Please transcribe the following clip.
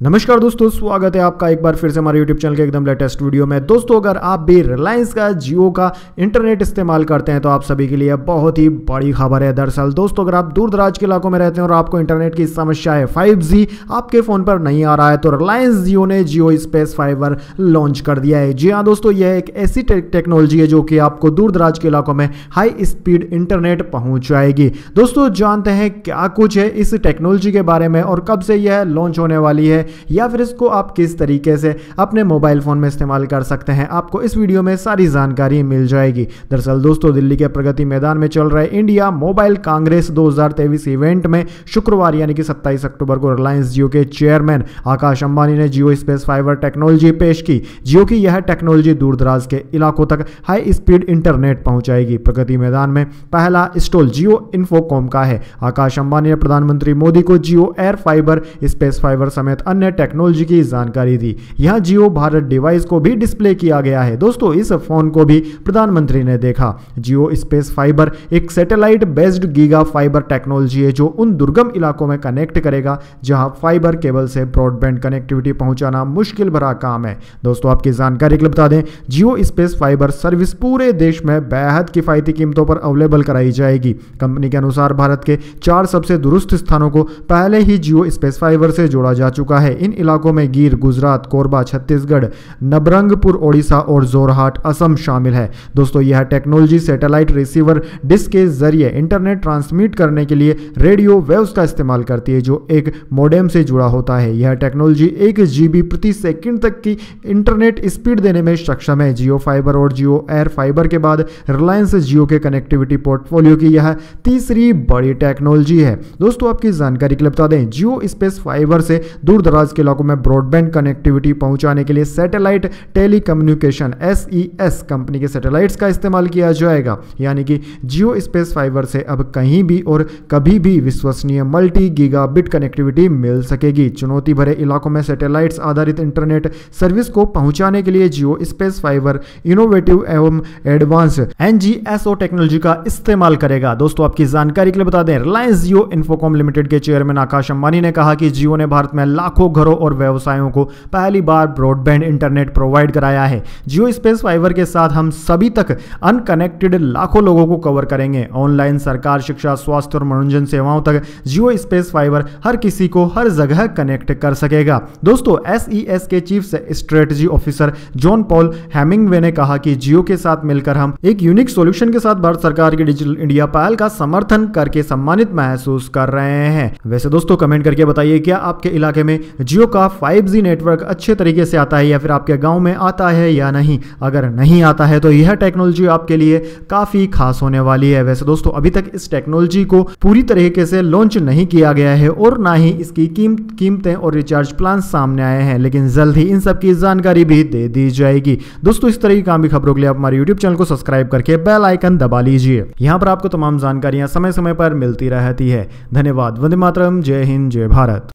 नमस्कार दोस्तों, स्वागत है आपका एक बार फिर से हमारे यूट्यूब चैनल के एकदम लेटेस्ट वीडियो में। दोस्तों, अगर आप भी रिलायंस का जियो का इंटरनेट इस्तेमाल करते हैं तो आप सभी के लिए बहुत ही बड़ी खबर है। दरअसल दोस्तों, अगर आप दूर दराज के इलाकों में रहते हैं और आपको इंटरनेट की समस्या है फाइव आपके फ़ोन पर नहीं आ रहा है तो रिलायंस जियो ने जियो स्पेस फाइबर लॉन्च कर दिया है। जी हाँ दोस्तों, यह एक ऐसी टेक्नोलॉजी है जो कि आपको दूर दराज के इलाकों में हाई स्पीड इंटरनेट पहुंचाएगी दोस्तों, जानते हैं क्या कुछ है इस टेक्नोलॉजी के बारे में और कब से यह लॉन्च होने वाली है? या फिर इसको आप किस तरीके से अपने मोबाइल फ़ोन में इस्तेमाल कर सकते हैं, आपको इस वीडियो में सारी जानकारी मिल जाएगी। दरअसल दोस्तों, दिल्ली के प्रगति मैदान में चल रहे इंडिया मोबाइल कांग्रेस 2023 इवेंट में शुक्रवार यानी कि 27 अक्टूबर को रिलायंस जियो के चेयरमैन आकाश अंबानी ने जियो स्पेस फाइबर टेक्नोलॉजी पेश की। जियो की यह टेक्नोलॉजी दूर दराज के इलाकों तक हाई स्पीड इंटरनेट पहुंचाएगी। प्रगति मैदान में पहला स्टॉल जियो इन्फोकॉम का है। आकाश अंबानी ने प्रधानमंत्री मोदी को Jio air fiber, space fiber समेत अन्य टेक्नोलॉजी की जानकारी दी। यहाँ जियो भारत डिवाइस को भी डिस्प्ले किया गया है। दोस्तों, इस फ़ोन को भी प्रधानमंत्री ने देखा। जियो स्पेस फाइबर एक satellite based giga fiber technology है, जो उन दुर्गम इलाकों में कनेक्ट करेगा, जहाँ फाइबर केबल से ब्रॉडबैंड कनेक्टिविटी पहुंचाना मुश्किल भरा काम है। दोस्तों, आपकी जानकारी के लिए बता दें, जियो स्पेस फाइबर सर्विस पूरे देश में बेहद किफायती कीमतों पर अवेलेबल कराई जाएगी। कंपनी के अनुसार भारत के चार सबसे दुरुस्त स्थानों को पहले ही जियो स्पेस फाइबर से जोड़ा जा चुका है। इन इलाकों में गिर, गुजरात, कोरबा, छत्तीसगढ़, नबरंगपुर, ओडिशा और जोरहाट, असम शामिल है। दोस्तों, यह टेक्नोलॉजी सैटेलाइट रिसीवर डिस्क के ज़रिए इंटरनेट ट्रांसमिट करने के लिए रेडियो वेव्स का इस्तेमाल करती है, जो एक मोडेम से जुड़ा होता है। यह टेक्नोलॉजी एक जीबी प्रति सेकंड तक की इंटरनेट स्पीड देने में सक्षम है। जियो फाइबर और जियो एयर फाइबर के बाद रिलायंस जियो के कनेक्टिविटी पोर्टफोलियो की यह तीसरी बड़ी टेक्नोलॉजी है। दोस्तों, आपकी जानकारी के लिए बता दें, जियो स्पेस फाइबर से दूर दराज के इलाकों में ब्रॉडबैंड कनेक्टिविटी पहुँचाने के लिए सैटेलाइट टेलीकम्युनिकेशन एस कंपनी के सैटेलाइट्स का इस्तेमाल किया जाएगा। यानी कि जियो स्पेस फाइबर से अब कहीं भी और कभी भी विश्वसनीय मल्टी गीगाबिट कनेक्टिविटी मिल सकेगी। चुनौती भरे इलाकों में सैटेलाइट्स आधारित इंटरनेट सर्विस को पहुँचाने के लिए जियो स्पेस फाइबर इनोवेटिव एवं एडवांस एनजीएसओ टेक्नोलॉजी का इस्तेमाल करेगा। दोस्तों, आपकी जानकारी के लिए बता दें, रिलायंस जियो इन्फोकॉम लिमिटेड के चेयरमैन आकाश अंबानी ने कहा कि जियो ने भारत में लाखों घरों और व्यवसायों को पहली बार ब्रॉडबैंड इंटरनेट प्रोवाइड कराया है। जियो स्पेस फाइबर के साथ हम सभी तक अनकनेक्टेड लाखों लोगों को कवर करेंगे। ऑनलाइन सरकार, शिक्षा, स्वास्थ्य और मनोरंजन सेवाओं तक जियो स्पेस फाइबर हर किसी को हर जगह कनेक्ट कर सकेगा। दोस्तों एस के chief strategy officer John Paul Hemingway ने कहा कि जियो के साथ मिलकर हम एक यूनिक सॉल्यूशन के साथ भारत सरकार की डिजिटल इंडिया पहल का समर्थन करके सम्मानित महसूस कर रहे हैं। वैसे दोस्तों, कमेंट करके बताइए, क्या आपके इलाके में जियो का 5G नेटवर्क अच्छे तरीके से आता है या फिर आपके गाँव में आता है या नहीं। अगर नहीं आता है तो यह टेक्नोलॉजी आपके लिए काफ़ी खास होने वाली है। वैसे दोस्तों, अभी तक इस टेक्नोलॉजी को पूरी तरीके से लॉन्च नहीं किया गया है और ना ही इसकी कीमत और रिचार्ज प्लान सामने आए हैं। लेकिन जल्द ही इन सब की जानकारी भी दे दी जाएगी। दोस्तों, इस तरह की काम भी खबरों के लिए आप हमारे यूट्यूब चैनल को सब्सक्राइब करके बेल आइकन दबा लीजिए। यहाँ पर आपको तमाम जानकारियाँ समय समय पर मिलती रहती है। धन्यवाद। वंदे मातरम। जय हिंद। जय भारत।